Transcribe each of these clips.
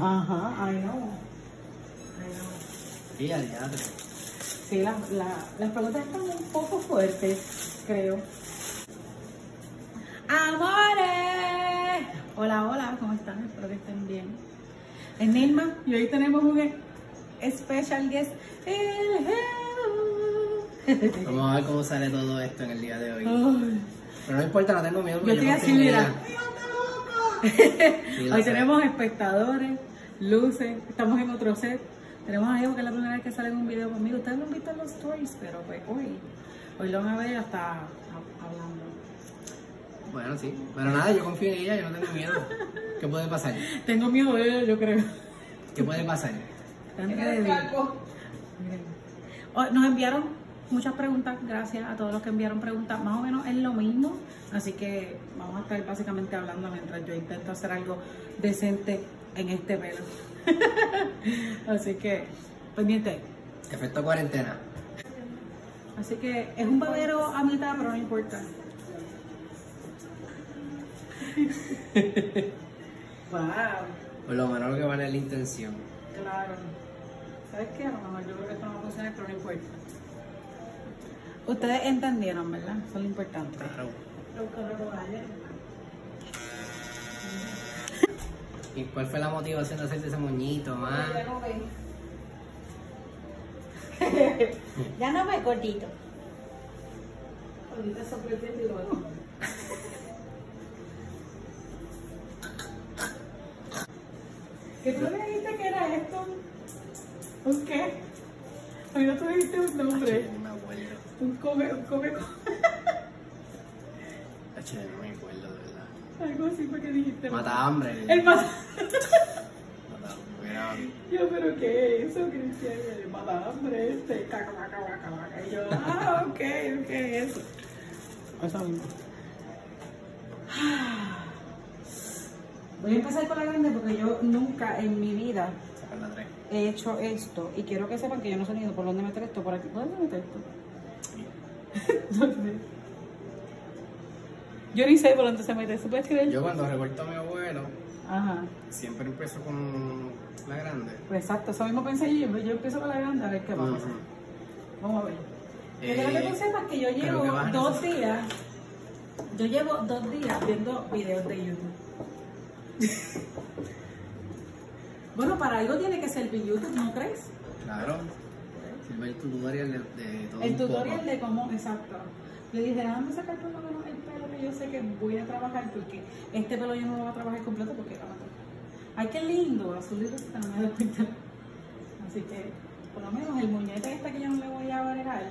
Ajá, I know. I know. Sí, al teatro. Sí, la, la, las preguntas están un poco fuertes, creo. ¡Amores! Hola, hola, ¿cómo están? Espero que estén bien. Es Nilma y hoy tenemos un special guest, el Geo. Vamos a ver cómo sale todo esto en el día de hoy. Ay, Pero no importa, no tengo miedo. Yo estoy así, mira. Hoy tenemos espectadores, luces, estamos en otro set. Tenemos a Evo, que es la primera vez que sale en un video conmigo. Ustedes lo han visto en los stories, pero pues hoy, hoy lo van a ver hasta ha- hablando. Bueno, sí. Pero nada, yo confío en ella, yo no tengo miedo. ¿Qué puede pasar? Tengo miedo de ella, yo creo. ¿Qué puede pasar? Oh, Nos enviaron muchas preguntas, gracias a todos los que enviaron preguntas. Más o menos es lo mismo, así que vamos a estar básicamente hablando mientras yo intento hacer algo decente en este pelo. así que, pendiente. Efecto cuarentena. Así que es un babero a mitad, pero no importa. wow, Por lo menos lo que vale es la intención. claro. ¿Sabes qué? A lo mejor yo creo que esto no va a funcionar, pero no importa. Ustedes entendieron, ¿verdad? Eso es lo importante. ¿Y cuál fue la motivación de hacerte ese moñito, man? Ya no me gordito. Ahorita sorprendente y. ¿Qué tú le dijiste que era esto? ¿Un qué? Ahorita tú dijiste un nombre. No me acuerdo. Un come, un come, come. Hacho, No me acuerdo, de verdad. Algo así fue que dijiste. Mata hambre. El más. Mata Era- Yo, pero ¿qué es eso, Cristian? El malambre este. Caca, vaca, vaca, vaca. Y yo, ah, ok, ok, eso. Eso mismo. Voy a empezar con la grande porque yo nunca en mi vida. He hecho esto. Y quiero que sepan que yo no sé ni por dónde meter esto. ¿Por aquí? ¿Dónde meter esto? ¿Dónde? Yo ni sé por dónde se mete. ¿Se puede creer? Yo cuando recorto a mi abuelo, Ajá. siempre empiezo con la grande. Pues exacto, eso mismo pensé yo. Yo empiezo con la grande a ver qué pasa. Ujú. Vamos a ver. Yo Eh, que tú sepas que yo llevo que dos días, yo llevo dos días viendo videos de YouTube. bueno, para algo tiene que servir YouTube, ¿no crees? Claro. Sirve el tutorial de, de todo El un tutorial poco. de cómo, exacto. Le dije, déjame sacar por lo menos el pelo que yo sé que voy a trabajar, porque este pelo yo no lo voy a trabajar completo porque va a Ay, qué lindo, azul y rosita, no me doy cuenta. Así que, por lo menos el muñeque este que yo no le voy a agregar.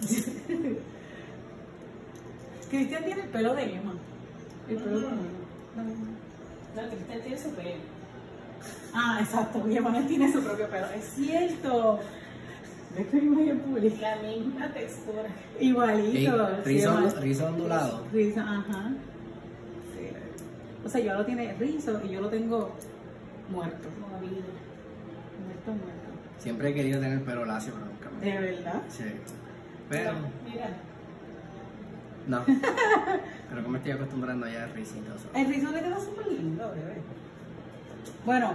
Cristian tiene el pelo de Emma. El pelo de Emma. No, Cristian tiene su pelo. Ah, exacto, mi hermano tiene su propio pelo. Es cierto. ¿Ves que imagen pública? La misma textura. Igualito. sí, rizo ondulado. Rizo, ajá. Sí. O sea, yo lo tiene rizo y yo lo tengo muerto. Movido. Muerto, muerto. Siempre he querido tener pelo lacio, pero nunca me. ¿De verdad? Sí. Pero, Mira. No. Que me estoy acostumbrando ya al rizito. so. El rizo le queda súper lindo, bebé. Bueno,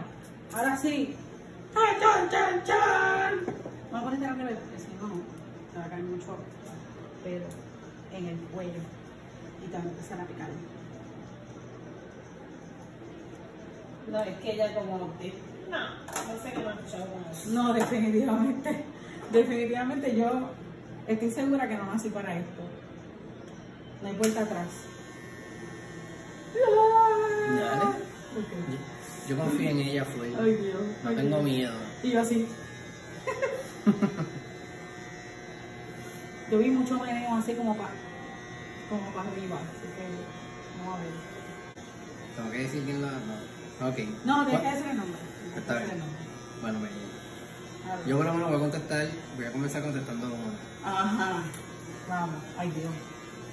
ahora sí. ¡Chan, chan, chan, chan! Vamos a poner este ver porque si no, se va a caer mucho pelo en el cuello y te va a empezar a picar. No, es que ella como... No, no sé qué me ha escuchado con eso. No, definitivamente. Definitivamente yo estoy segura que no nací para esto. No hay vuelta atrás. Dale. Yo, yo confío en ella, fue. Ay, Dios. No ay, tengo Dios. miedo. Y yo así. yo vi mucho meneo así como para como para arriba. Así que vamos a ver. Tengo que decir quién lo. No. Ok. No, tienes que decir el nombre. Está bien. el nombre. Bueno, pues. A ver. Yo por lo menos voy a contestar. Voy a comenzar contestando. Ajá. Vamos. Ay, Dios.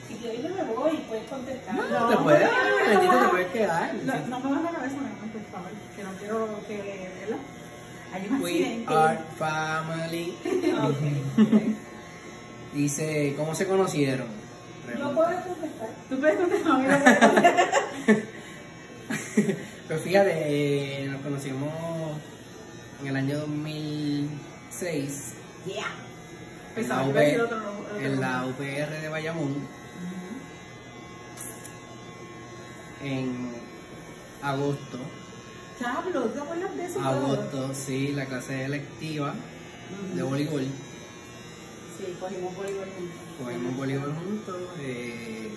Si quieres yo me voy, puedes contestar. No, te puedes no, no, no. te puedes quedar. No, no me vas a la cabeza, no, por favor. Que no quiero que, ¿verdad? Hay un We accidente. are family. Ok. Dice, ¿cómo se conocieron? No puedes contestar. Tú puedes contestar, pues fíjate, eh, nos conocimos en el año 2006 Yeah. Pensaba que UP iba a decir otro otro en la. UPR de Bayamón en agosto. Diablo, ¿te acuerdas de eso? Agosto, sí, la clase electiva de voleibol. Sí, cogimos voleibol juntos. Cogimos voleibol juntos. eh,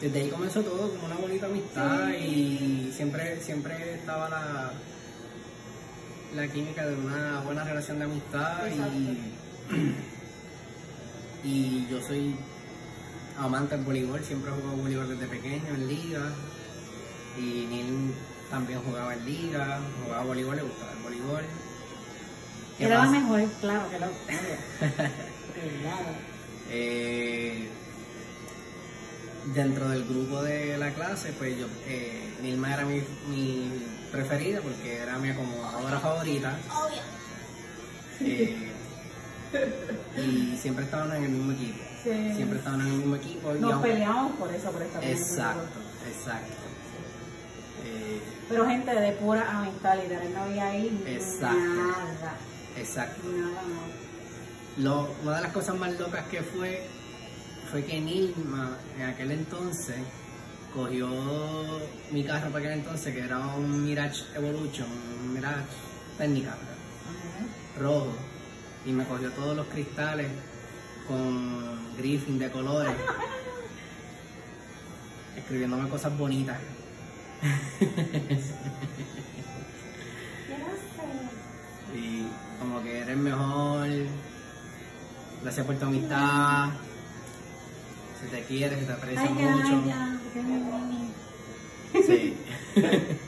desde ahí comenzó todo como una bonita amistad y siempre, siempre estaba la, la química de una buena relación de amistad y, y yo soy amante del voleibol, siempre he jugado voleibol desde pequeño en liga y Neil también jugaba en liga, jugaba voleibol, le gustaba el voleibol. ¿Qué Era la mejor, claro que Claro. Eh, dentro del grupo de la clase, pues yo, eh, Nilma era mi, mi preferida porque era mi acomodadora favorita. Eh, y siempre estaban en el mismo equipo. Sí. Siempre estaban en el mismo equipo. Nos aunque- peleamos por eso, por esta Exacto, exacto. Eh, Pero gente de pura amistad, literal, no había ahí Exacto. nada. exacto. Nada. Lo- una de las cosas más locas que fue fue que Nilma en aquel entonces cogió mi carro para aquel entonces que era un Mirage Evolution, un Mirage técnica rojo y me cogió todos los cristales con griffin de colores escribiéndome cosas bonitas. Y como que eres mejor. Gracias por tu amistad. Se te quiere, se te aprecia Ay, mucho. Pero sí.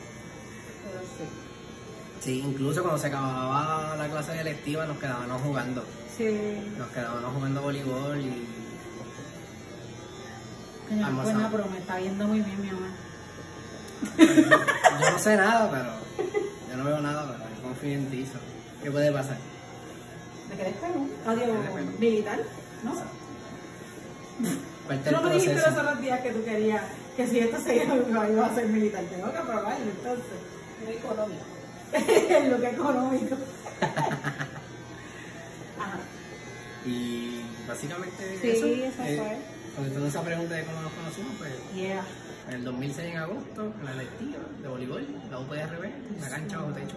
Sí, incluso cuando se acababa la clase electiva nos quedábamos jugando. Sí. Nos quedábamos jugando voleibol y Coño, no Almorzamos. buena, pero me está viendo muy bien mi mamá. yo no sé nada, pero yo no veo nada, pero yo confío en ti. so. ¿Qué puede pasar? ¿Me querés pelo? Adiós, Me quedé pelo. militar, ¿no? Tú no me dijiste los otros días que tú querías que si esto se iba iba a ser militar. Tengo que probarlo entonces. Muy económico. Lo que es económico. Y básicamente Sí, eso. eso eh, fue. Contestando esa pregunta de cómo nos conocimos, pues Yeah. en el 2006 en agosto, en la electiva de voleibol, la UPRB, en la cancha bajo techo.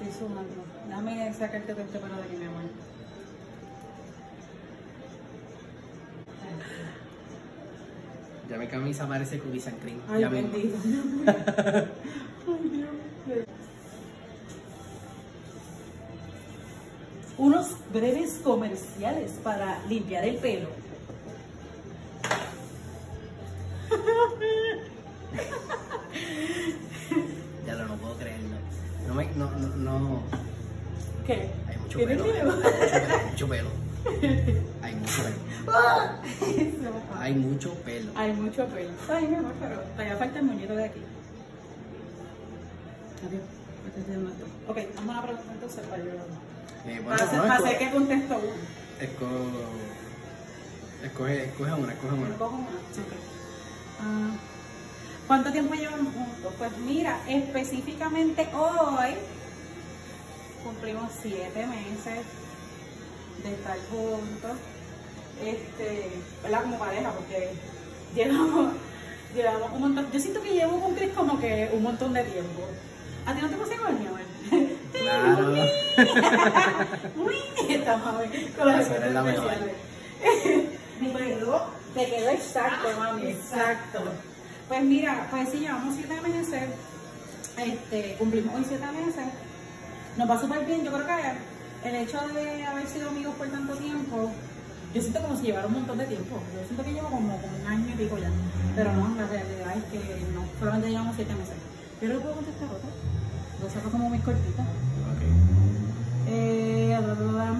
Estoy sumando. Dame sacarte todo este pelo de aquí, mi amor. Ya mi camisa parece cookies and cream. Ay, ya bendito. Ay, Dios. Unos breves comerciales para limpiar el pelo. Ya lo no puedo creerlo. No me, no, no, no. ¿Qué? Hay mucho ¿Tienes pelo. Hay mucho pelo. Hay mucho pelo. ¡Ah! Hay mucho pelo. Hay mucho pelo. Ay, mi amor, pero todavía falta el muñeco de aquí. Adiós. Esto. Ok, vamos a una pregunta entonces para yo. Eh, bueno, Para hacer, no, hacer que contesto uno. esco- escoge, escoge una, escoge una. Ah, ¿Cuánto tiempo llevan juntos? Pues mira, específicamente hoy cumplimos siete meses de estar juntos. Este, ¿verdad? Como pareja, porque llevamos, llevamos un montón. Yo siento que llevo con Chris como que un montón de tiempo. ¿A ti no te pasa igual, mi amor? Claro. Uy, estamos con las Esa era la especiales. Quedó, te quedó exacto, mami, exacto. Pues mira, pues sí, llevamos siete meses, este, cumplimos hoy siete meses, nos va súper bien, yo creo que el hecho de haber sido amigos por tanto tiempo, yo siento como si llevara un montón de tiempo, yo siento que llevo como, como un año y pico ya, pero no, la realidad es que no, solamente llevamos siete meses. Yo le puedo contestar otra, lo saco como muy cortita. Eh, bla, bla, bla.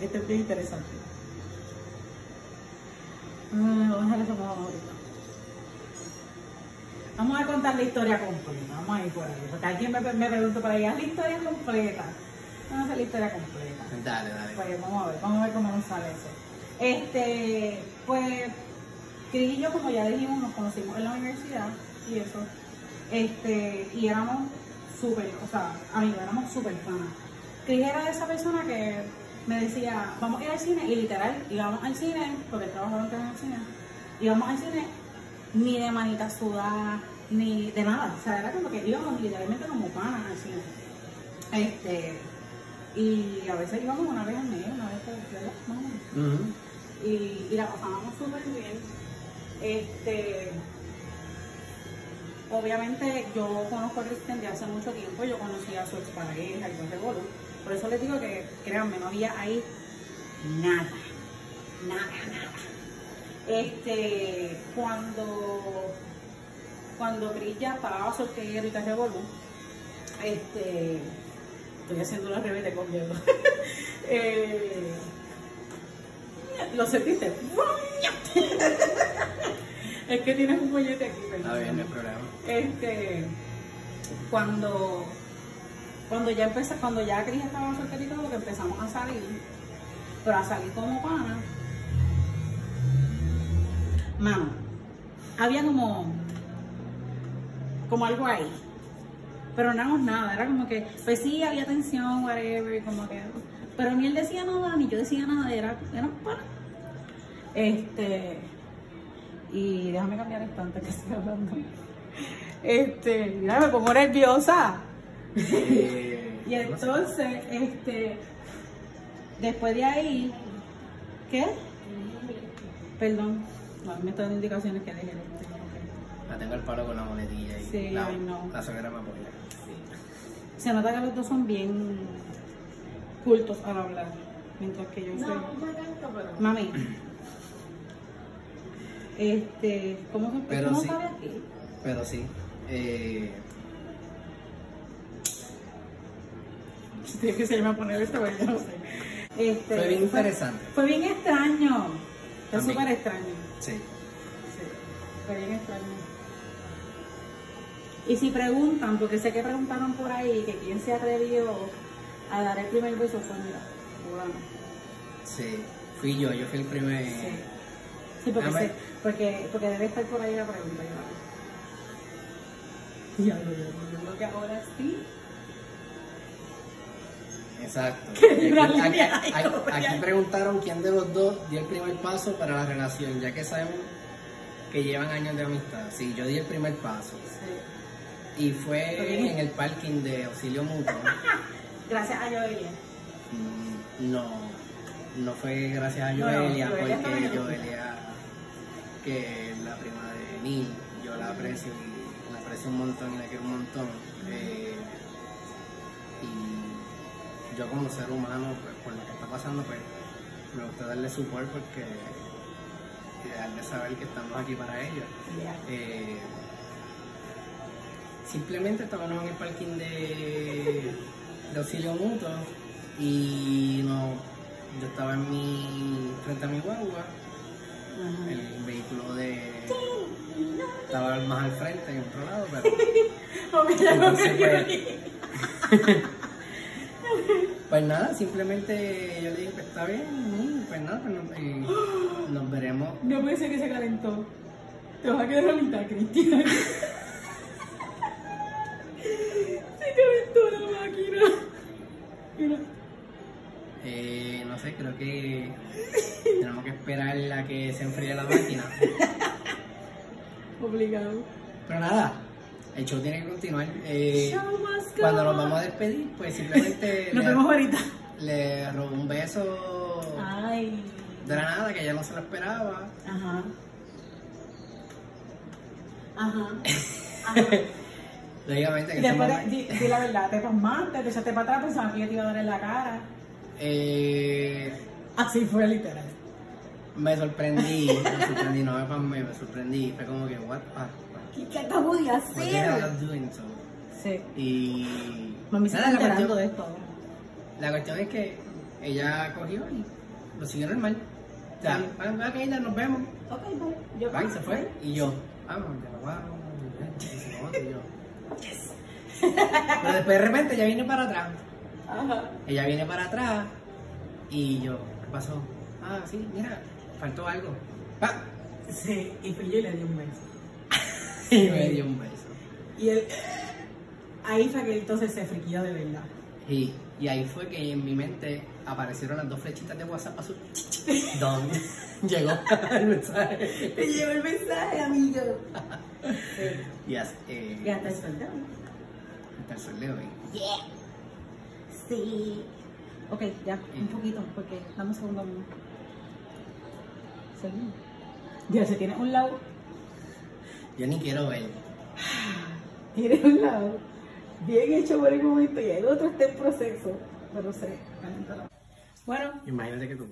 Este es bien interesante. Ah, vamos a dejar eso para ahorita. Vamos a contar la historia completa. Vamos a ir por ahí. Porque alguien me, me preguntó ahí, haz la historia completa. Vamos a hacer la historia completa. Dale, dale. Pues vamos a ver, vamos a ver cómo nos sale eso. Este, pues, Cris y yo, como ya dijimos, nos conocimos en la universidad y eso. Este, y éramos súper, o sea, amigos, éramos súper fanas. Cris era de esa persona que me decía, vamos a ir al cine, y literal, íbamos al cine, porque trabajaba antes en el cine, íbamos al cine ni de manita sudada, ni de nada. O sea, era como que íbamos literalmente como panas al cine. Este, y a veces íbamos una vez al mes, una vez por ¿verdad? Más o menos. Y, y la pasábamos súper bien. Este, obviamente yo conozco a Cristian de hace mucho tiempo, yo conocí a su expareja y todo ese. Por eso les digo que, créanme, no había ahí nada, nada, nada. Este, cuando, cuando Cris ya estaba soltero y te revolú, este, estoy haciendo la rebelde con hielo. eh, ¿Lo sentiste? es que tienes un bollete aquí, Está perdón. bien, no hay problema. Este, cuando, cuando ya empecé, cuando ya Cris estaba solterito, lo que empezamos a salir, pero a salir como pana, mano, había como, como algo ahí. Pero no nada, era como que, pues sí, había tensión, whatever, como que, pero ni él decía nada, ni yo decía nada, era, era para. Este, y déjame cambiar esto antes que estoy hablando. Este, mira, me pongo nerviosa. Eh, Y entonces, este, después de ahí, ¿qué? Perdón, no, me está dando indicaciones que ok. La tengo al palo con la boletilla y Sí, la, ay, no. la me apoya. Se nota que los dos son bien cultos al hablar, mientras que yo soy... No, no tanto, pero. Mami, este, ¿cómo se Pero cómo sí. sabe aquí? Pero sí. Eh, Tiene que se llama a poner esto, pero yo no sé. Este, Fue bien interesante. Fue bien extraño. Fue súper extraño. sí. Sí, fue bien extraño. Y si preguntan, porque sé que preguntaron por ahí que quién se atrevió a dar el primer beso fue mira, fulano. Sí. Fui yo, yo fui el primer. Sí. Sí, porque, Dame. sé, porque, porque debe estar por ahí la pregunta. Ya, ya, ya, yo creo que ahora sí. Exacto. Aquí, aquí- preguntaron quién de los dos dio el primer paso para la relación, ya que sabemos que llevan años de amistad. Sí, yo di el primer paso. Sí. Y fue en el parking de auxilio mutuo. Gracias a Joelia. Mm, No, no fue gracias a No, no, Joelia, porque el Joelia, que es la prima de mí, yo la aprecio y la aprecio un montón y la quiero un montón. Eh, y yo como ser humano, pues por lo que está pasando, pues me gusta darle support porque y dejarle saber que estamos aquí para ella. Eh, simplemente estábamos en el parking de, de auxilio mutuo y no, yo estaba en mi frente a mi guagua, Ajá. el vehículo de estaba más al frente en otro lado, pero Oh, mira, Entonces, pues, pues nada, simplemente yo le dije, pues está bien, pues nada, pues nos, eh, nos veremos. No puede ser que se calentó. Te vas a quedar a mitad, Cristian. creo que tenemos que esperar a que se enfríe la máquina. Obligado. Pero nada, el show tiene que continuar. Eh, Show must go cuando nos vamos a despedir, pues simplemente Nos le, vemos ahorita. le robo un beso Ay. de la nada, que ella no se lo esperaba. Ajá. Ajá. Ajá. Lógicamente, ese después, de- di, di la verdad, te pasmaste, te echaste para atrás, pensaba que yo te iba a dar en la cara. Eh, Así fue literal. me sorprendí, me sorprendí, no me pasmé, me sorprendí. Fue como que, what the fuck? ¿Qué, qué acabo de What the hell hacer? are you doing so? Sí. Y. Mami se está la enterando cuestión- de esto ahora. La cuestión es que ella cogió y lo siguió normal. O sea, Sí. ah, ok, ya nos vemos. Ok, vale. Yo, Bye, se fue. Y yo, vamos, ya lo vamos. Y yo. Pero después de repente ya viene para atrás. Ajá. Ella viene para atrás y yo, ¿qué pasó? Ah, sí, mira, faltó algo. ¡Pa! Sí, y fui yo y le di un beso. Y me dio un beso. Y él, ahí fue que entonces se friquilló de verdad. Y, y ahí fue que en mi mente aparecieron las dos flechitas de WhatsApp azul. ¿Dónde llegó el mensaje? Te llevo el mensaje, amigo. Eh, Y hasta el soldado. hasta el sol de hoy. Sí. Ok, ya, un poquito, porque dame un segundo. Seguimos. Ya se tiene un lado. Yo ni quiero ver. Tiene un lado. Bien hecho por el momento y el otro está en proceso. Pero se. Bueno, Imagínate que tú.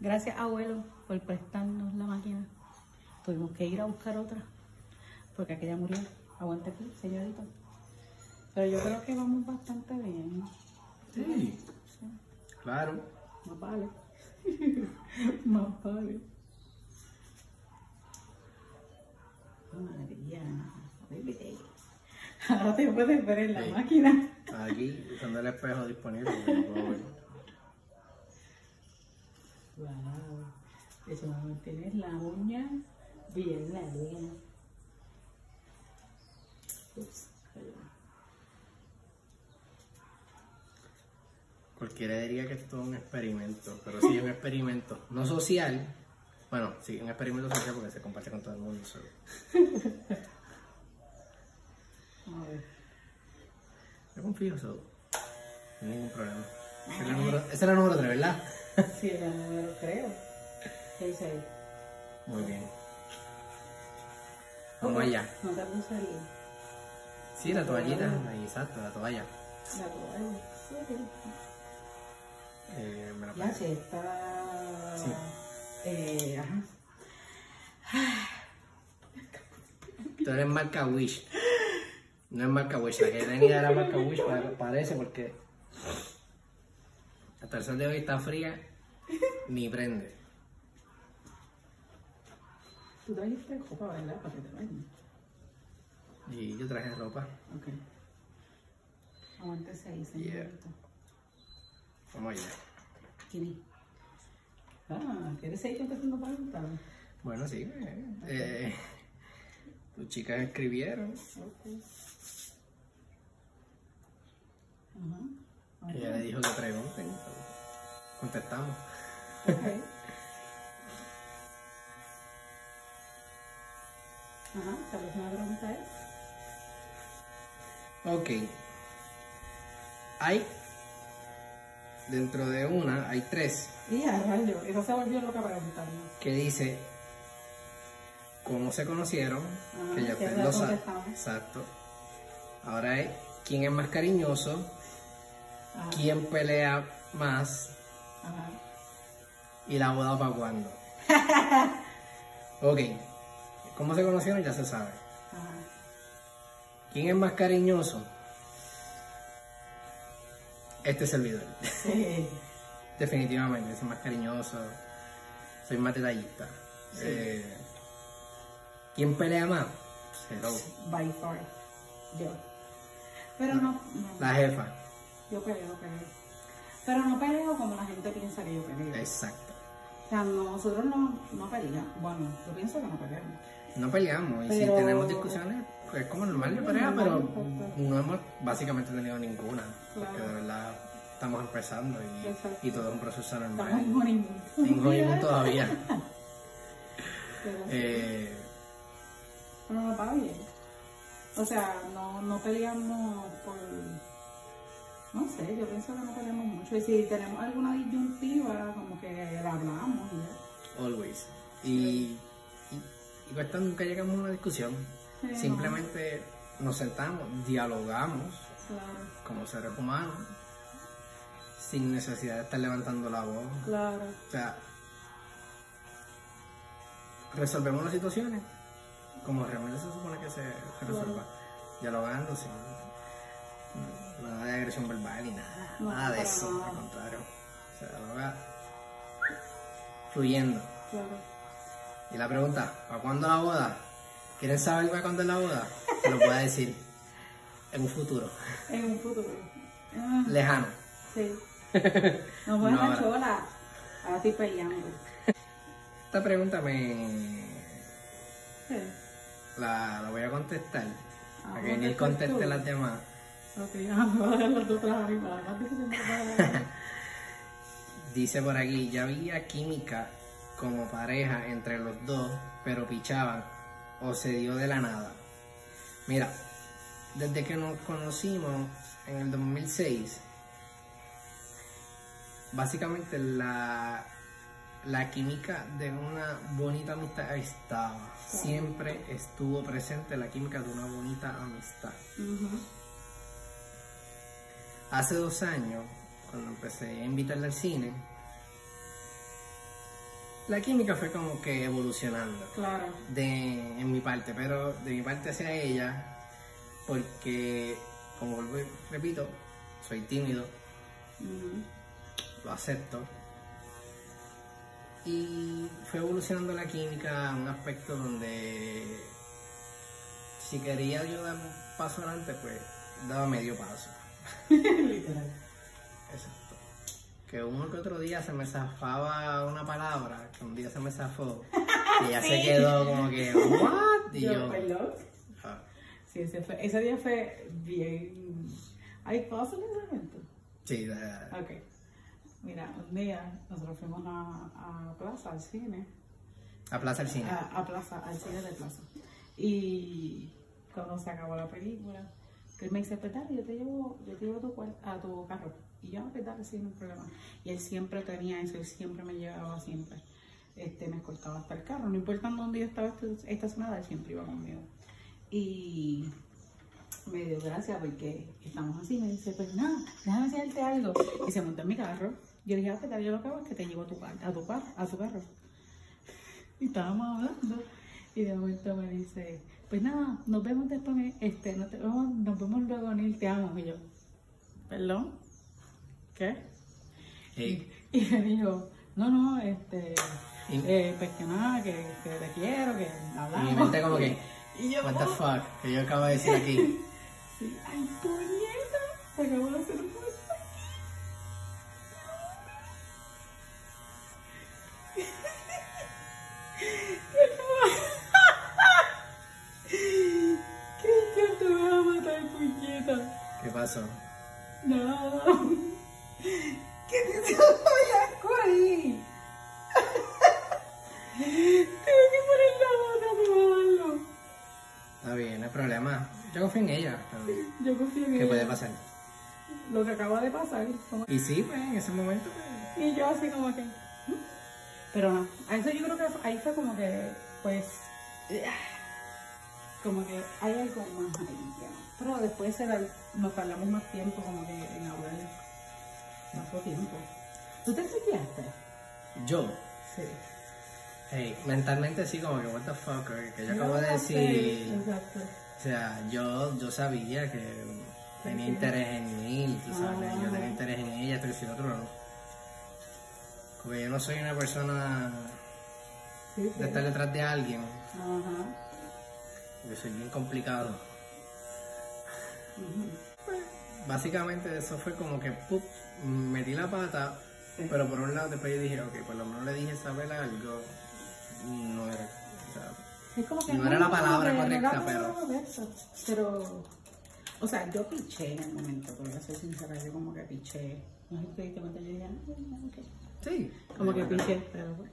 gracias abuelo por prestarnos la máquina. Tuvimos que ir a buscar otra. Porque aquella murió. Aguante aquí, señorito. Pero yo creo que vamos bastante bien. Sí. Claro. Más vale. Más vale. María, bebé. Ahora te puedes ver en la Sí. máquina. Aquí, usando el espejo disponible. Wow. Eso va a mantener la uña bien larga. Ups. Cualquiera diría que esto es un experimento, pero sí es un experimento, no social. Bueno, sí, un experimento social porque se comparte con todo el mundo. so. A ver. Yo confío, so. No hay ningún problema. Ese era el número, era el número 3, ¿verdad? Sí, la número creo. ¿Qué dice ahí? Muy bien. Vamos allá. No te puse el, Sí, la toallita. Ahí, exacto, la toalla. la toalla. Sí, Eh, me la Ya parece. se está. Sí. Eh, ajá. Tú eres marca Wish. No es marca Wish, la que tenía era marca Wish, pa- parece porque hasta el sol de hoy está fría, ni prende. Tú trajiste copa, ¿verdad? Para que te bañes. Y yo traje ropa. Ok. Aguántese ahí, señorita. Vamos allá. ¿Quién es? Ah, ¿quieres seguir contestando preguntas? Bueno, sí. eh, eh, tus chicas escribieron. Ok. Ajá. Ella le dijo que pregunten. Contestamos. Ok. Ajá, la próxima pregunta es. Ok. Hay, dentro de una, hay tres Y a rayo, esa se volvió loca para preguntarme. que dice cómo se conocieron, Ah, que ya ustedes ya lo saben. Exacto. Ahora es quién es más cariñoso, Ajá. quién pelea más Ajá. y la boda para cuándo. ok. ¿Cómo se conocieron? Ya se sabe. Ajá. ¿Quién es más cariñoso? Este servidor. Sí. Definitivamente, soy más cariñoso, soy más detallista. Eh, ¿Quién pelea más? Hello. By far. Yo. Pero no, no. La jefa. Yo peleo, peleo. Pero no peleo como la gente piensa que yo peleo. Exacto. O sea, nosotros no, no peleamos. Bueno, yo pienso que no peleamos. No peleamos y si tenemos discusiones, es como normal de pareja, pero no hemos básicamente tenido ninguna. Porque de verdad estamos empezando y, todo es un proceso Estamos en normal. honeymoon. En honeymoon todavía. Pero, sí. Eh, pero no va bien. O sea, no, no peleamos por... No sé, yo pienso que no peleamos mucho. Y si tenemos alguna disyuntiva, como que la hablamos y ya. always. Y, y, y pues nunca llegamos a una discusión. Sí, no. Simplemente nos sentamos, dialogamos Claro, como seres humanos, sin necesidad de estar levantando la voz. claro. O sea, resolvemos las situaciones como realmente se supone que se, se resuelva. Dialogando sin nada de agresión verbal ni nada. No, nada de eso, nada. al contrario. Se dialoga fluyendo. Claro. Y la pregunta, ¿para cuándo la boda? ¿Quieren saber cuándo es la boda? Se lo voy a decir en un futuro En un futuro. Ah, lejano. Sí. No voy No, chola. Ahora estoy peleando. Esta pregunta me Sí. la, la voy a contestar. Ah, Para que ¿cómo ni conteste las demás. Ok, voy a dejar las dos tras arriba. Dice por aquí, ya había química como pareja entre los dos, pero pichaban o se dio de la nada. Mira, desde que nos conocimos en el 2006, básicamente la, la química de una bonita amistad estaba. Siempre estuvo presente la química de una bonita amistad. Hace dos años, cuando empecé a invitarla al cine, la química fue como que evolucionando Claro. de, en mi parte, pero de mi parte hacia ella, porque, como vuelvo repito, soy tímido, lo acepto. Y fue evolucionando la química a un aspecto donde si quería yo dar un paso adelante, pues daba medio paso. Literal. Exacto. Que uno que otro día se me zafaba una palabra, que un día se me zafó, y ella se quedó como que, ¿what? Y Yo, yo, perdón. ah, Sí, ese, fue, ese día fue bien. ¿Hay paso en ese momento? sí, da- Ok. Mira, un día nosotros fuimos a, a Plaza, al cine. a Plaza del Cine. A, a Plaza, al cine de Plaza. Y cuando se acabó la película, que él me dice, pues dale, yo te llevo, yo te llevo a tu, a tu carro. Y yo, pues dale, sí, no hay problema. Y él siempre tenía eso, él siempre me llevaba, siempre. Este, me escoltaba hasta el carro. No importa dónde yo estaba est- estacionada, él siempre iba conmigo. Y me dio gracia porque estamos así, me dice, pues nada, déjame enseñarte algo. Y se montó en mi carro. Yo le dije, ah, pues dale, yo lo que hago es que te llevo a tu, a tu, car- a tu carro. Y estábamos hablando. Y de momento me dice, pues nada, nos vemos después, este, nos, te- nos vemos luego, Neil, te amo. Y yo, ¿perdón? ¿Qué? Hey, Y me dijo, no, no, este, Y- eh, pues que nada, que, que te quiero, que y hablamos. mi mente como que, Y yo, what the "Oh". fuck, que yo acabo de decir aquí. Sí, ay, puñeta, te acabo de hacer un. Cristian, te voy a matar, puñeta. ¿Qué pasó? No. Lo que acaba de pasar. Y sí, pues en ese momento, pues, Y yo así como que... ¿hmm? Pero no, a eso yo creo que ahí fue como que, pues... Como que hay algo más ahí, ya. Pero después se da- nos tardamos más tiempo como que en hablar. Más tiempo. ¿Tú te chequeaste? yo, Sí. hey, mentalmente sí, como que, what the fuck, que- yo No, acabo de decir. Exacto. O sea, yo, yo sabía que tenía interés en él, tú sabes, yo Ah. tenía interés en ella, esto y otro no. Porque yo no soy una persona de estar detrás de alguien, Ajá. yo soy bien complicado. Básicamente eso fue como que, ¡pup! metí la pata, pero por un lado después yo dije, ok, por lo menos le dije saber algo, no era, o sea, Es como que No era la palabra que no era correcta, la pero- palabra correcta. Pero, o sea, yo piché en el momento, voy a ser sincera, yo como que piché. No sé si te diste cuenta, yo dije, ah, sí. Como que piché, pero pues,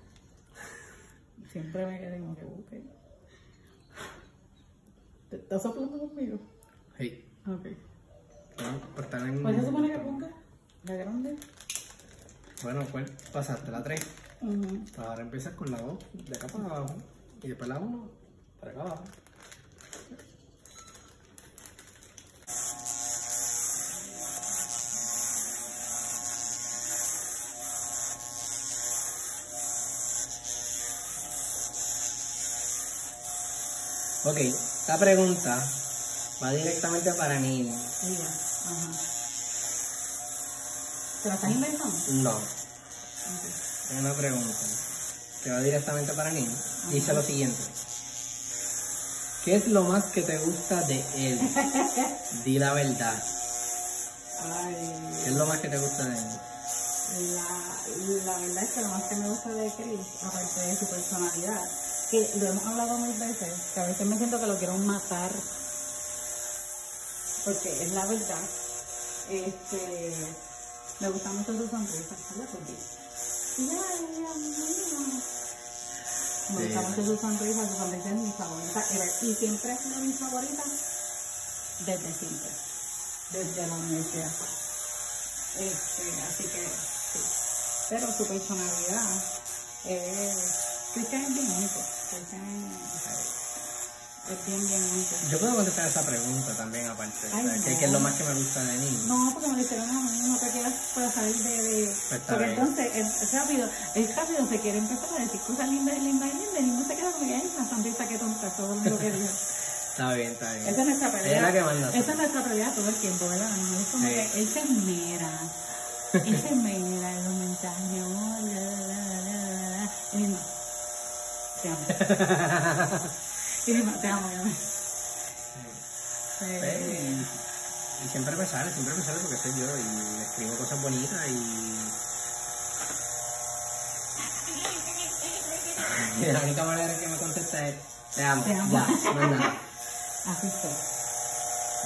siempre me quedé como que, ok. ¿Te estás soplando conmigo? Hey, Ok. bueno, pues están en... ¿Cuál se supone que ponga? ¿La grande? Bueno, pues pasaste la 3. Ujú. Pues ahora empiezas con la 2, de acá para abajo, y después la 1, para acá abajo. Ok, esta pregunta va directamente para Nini. Ahí va. Ajá. ¿Te la estás inventando? No, es una pregunta que va directamente para Nini. Dice lo siguiente. ¿Qué es lo más que te gusta de él? Di la verdad. Ay, ¿Qué es lo más que te gusta de él? la, la verdad es que lo más que me gusta de Chris, aparte de su personalidad, que lo hemos hablado mil veces, que a veces me siento que lo quiero matar, porque es la verdad. Este, me gusta mucho su sonrisa, ¿verdad? Ay, Dios mío. Me gusta Sí. mucho su sonrisa, su sonrisa es mi favorita, y siempre ha sido mi favorita desde siempre, desde la universidad. Este, así que sí. Pero su personalidad es. Cristian es bien único. Es bien, bien. Yo puedo contestar esa pregunta también, aparte. Ay, ¿sabes? ¿Qué, no. qué es lo más que me gusta de Neil? No, porque me lo hicieron a mí, no te quieras para salir de. de Pues porque bien. entonces es, rápido, es rápido, se quiere empezar a decir cosas lindas, lindas, lindas, y no se queda como que ay, la sonrisa que tonta, todo lo que dijo. Está bien, está bien. Esa es nuestra pelea. Es que. Esa es nuestra pelea todo el tiempo, ¿verdad? No es como Sí. que él se esmera. Él se esmera en los mensajes. mi amor, la, la, la, la, la, la. Y mi mamá, te amo. Y te amo. Pues, Eh, y, siempre me sale, siempre me sale porque soy yo y escribo cosas bonitas y... y la única manera que me contesta es te amo, Te amo. ya, no es nada. Así soy.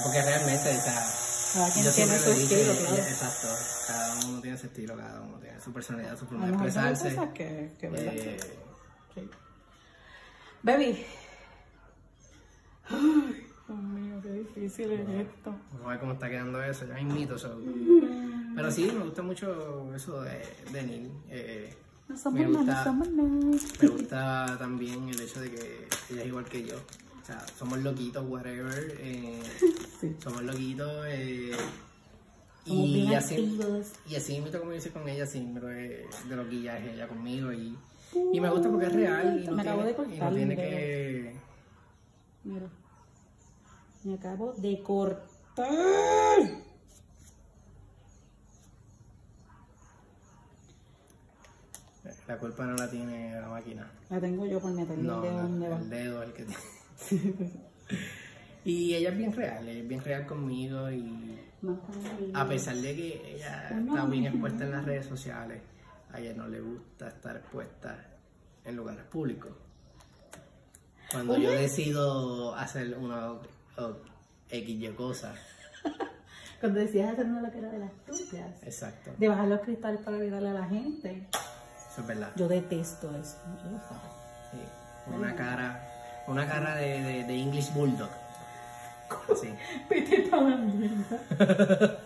Porque realmente, o sea, Cada quien yo tiene siempre su estilo, claro. exacto, cada uno tiene su estilo, cada uno tiene su personalidad, su forma de expresarse. Eh, Sí. Baby. Ay, Dios mío, qué difícil es esto. Vamos a ver cómo está quedando eso, ya invito eso. Mm. Pero sí, me gusta mucho eso de, de Neil. Eh, No somos me nada, gusta, somos nada. me gusta también el hecho de que ella es igual que yo. O sea, somos loquitos, whatever. eh, Sí. somos loquitos. Eh, y, así, activos. y así invito como yo soy con ella, así invito de, de loquilla es ella conmigo. Y, y me gusta porque es real y no, Me acabo tiene, de y no cortar, tiene que... Mira. Me acabo de cortar. La culpa no la tiene la máquina. La tengo yo por meterle No, el dedo no, donde va. el dedo el que tiene. y ella es bien real, ella es bien real conmigo y a pesar de que ella está bien expuesta en las redes sociales, a ella no le gusta estar expuesta en lugares públicos. Cuando yo decido hacer una o- o X y cosa, Cuando decías hacer una loquera de las tuyas, exacto, de bajar los cristales para gritarle a la gente, eso es verdad. yo detesto eso. Yo. Sí, una cara, una cara de, de, de English Bulldog. Sí. Vete para la mierda.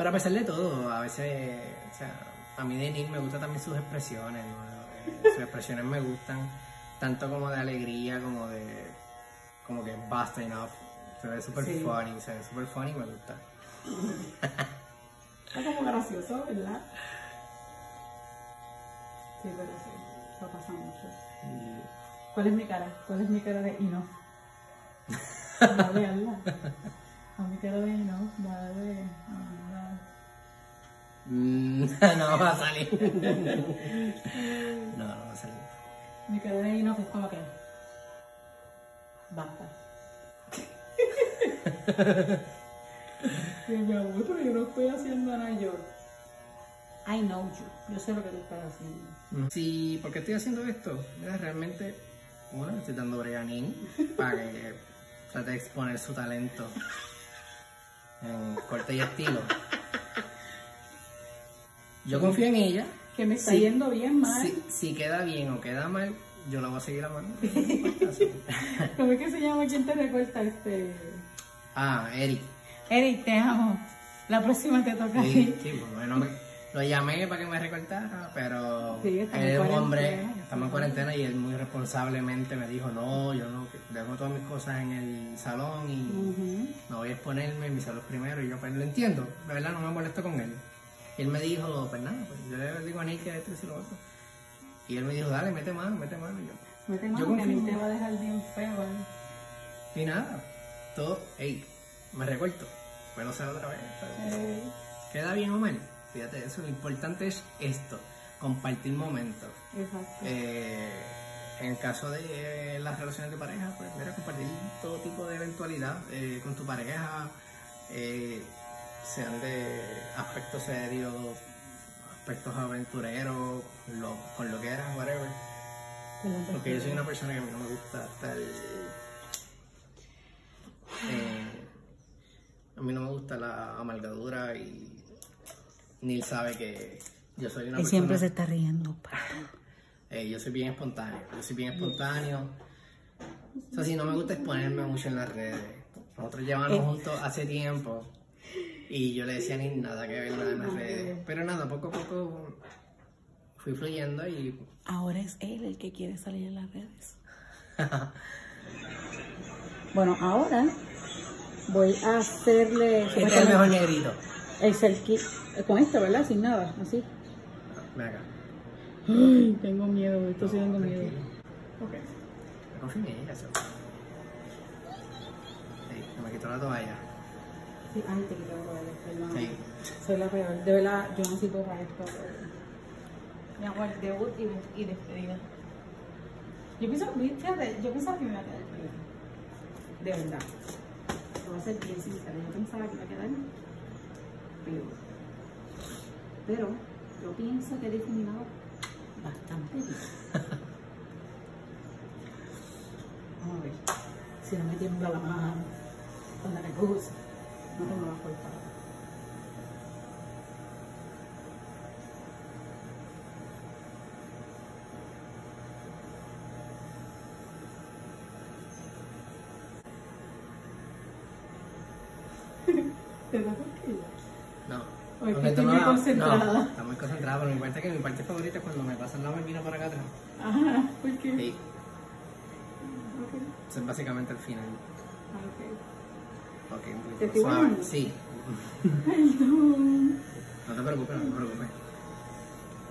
Pero a pesar de todo, a veces, o sea, a mí de Neil me gustan también sus expresiones, ¿no? Sus expresiones me gustan, tanto como de alegría, como de, como que basta enough. Se ve súper Sí. funny, se ve súper funny, me gusta. Está como gracioso, ¿verdad? Sí, pero sí. Eso pasa mucho. Y ¿Cuál es mi cara? ¿Cuál es mi cara de Ino? Dale, hazla. A mi cara de Ino, dale. hazla. Mm, no va a salir. no, no va a salir. Mi cara de Ino que es como que. Basta. Y mi amor, pero yo no estoy haciendo nada yo. I know you. Yo sé lo que tú estás haciendo. Sí, ¿por qué estoy haciendo esto? Mira, realmente, bueno, estoy dando brea para que trate de exponer su talento en corte y estilo. Yo confío en ella. Que me está Sí. yendo bien mal. Si, si queda bien o queda mal, yo la voy a seguir amando. ¿Cómo es que se llama? ¿Quién te recorta este? Ah, Eric. Eric, te amo. La próxima te toca a Sí, ti. sí, pues, bueno, me- lo llamé para que me recortara, pero Sí, él es un hombre, estamos en cuarentena y él muy responsablemente me dijo, no, yo no, dejo todas mis cosas en el salón y no voy a exponerme, mi salud primero, y yo pues lo entiendo, de verdad no me molesto con él. Y él me dijo, pues nada, pues yo le digo a Nick que esto y lo otro. Y él me dijo, dale, mete mano, mete mano. Y yo, Mete Yo mano que a mí confío. te va a dejar bien feo. ¿eh? y nada, todo, hey, me recorto, puedo hacer otra vez. Eh, ¿Queda bien o mal? Fíjate eso, lo importante es esto, compartir momentos. exacto. Eh, en el caso de las relaciones de pareja, pues mira, compartir todo tipo de eventualidad eh, con tu pareja, eh, sean de aspectos serios, aspectos aventureros, lo, con lo que eran, whatever. Porque yo soy una persona que a mí no me gusta estar. eh, a mí no me gusta la amalgadura y Neil sabe que yo soy una Y persona. siempre se está riendo. Eh, yo soy bien espontáneo, yo soy bien espontáneo. O sea, si no me gusta exponerme mucho en las redes. Nosotros llevamos Eh. juntos hace tiempo y yo le decía ni nada que ver nada en las redes. Pero nada, poco a poco fui fluyendo y Ahora es él el que quiere salir en las redes. bueno, ahora voy a hacerle este es el mejor negrito. el selfie con esto, ¿verdad? Sin nada, así. Ven acá. Ay, tengo miedo, esto sí tengo miedo. Ok. En ella. Sí, que me quitó la toalla. Sí, ay, te quiero ver, perdón. Sí. Soy la peor. De verdad, yo no sirvo para esto. Mi amor, debut y, y despedida. Yo pienso, fíjate, yo pensaba que me iba a quedar peor. De verdad. Lo voy a ser bien sincera. Yo pensaba que iba a quedar peor. Pero yo pienso que he difuminado bastante bien. Vamos a ver. Si no me tiembla la mano con la cosa. No tengo la fuerza. ¿Te da tranquila? No. Que estoy muy concentrada. No, está muy concentrada, pero mi parte que mi parte favorita es cuando me pasan la máquina para acá atrás. Ajá, ¿por qué? Sí, Ok, eso es básicamente el final. ah, ok. Ok, ¿Te suave. Sí. Perdón. No te preocupes, no te preocupes.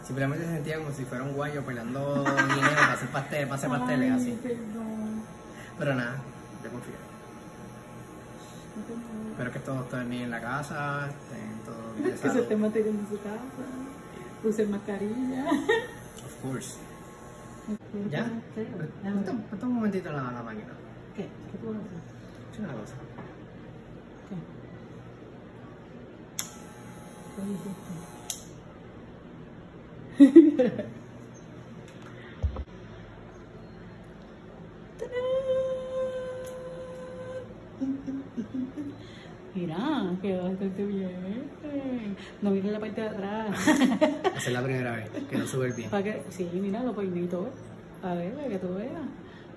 Simplemente se sentía como si fuera un guayo pelando dinero para hacer pasteles, para hacer pasteles así. Perdón. Pero nada, yo confío. No Espero que todos estén bien en la casa, estén todos bien Que se esté manteniendo en su casa. Use mascarilla. Of course. ¿Ya? Ponte un momentito la, la máquina. ¿Qué? ¿Qué tú vas a hacer? Una cosa. ¿Qué? ¿Qué hiciste? Mira, quedó bastante bien. No miren la parte de atrás. Esa es la primera vez, quedó súper bien. Para que, sí, mira, lo. ¿ves? A ver, para que tú veas.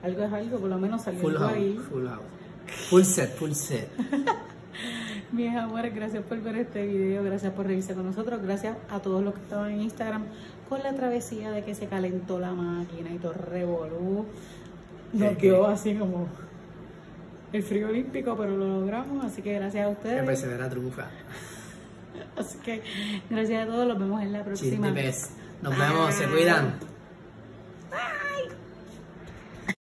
Algo es algo, por lo menos salió Full house, ahí. full house. Full set, full set. Mis amores, gracias por ver este video, gracias por revisar con nosotros, gracias a todos los que estaban en Instagram con la travesía de que se calentó la máquina y todo revolú. Nos dio así como el frío olímpico, pero lo logramos, así que gracias a Que ustedes. persevera trufa. Así que gracias a todos, los vemos en la próxima. Nos vemos, se cuidan.